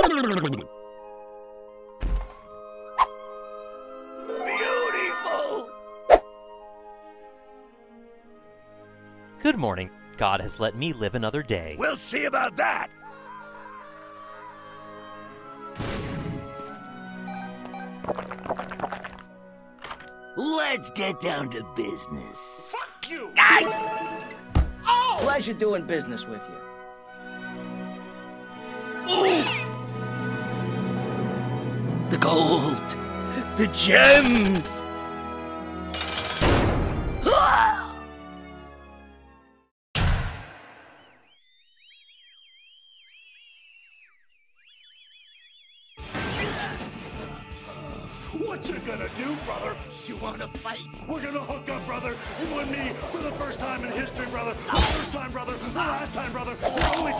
Beautiful! Good morning. God has let me live another day. We'll see about that! Let's get down to business. Fuck you! Oh! Pleasure doing business with you. The gold! The gems! What you gonna do, brother? You wanna fight? We're gonna hook up, brother. You and me for the first time in history, brother. The first time, brother. The last time, brother. The only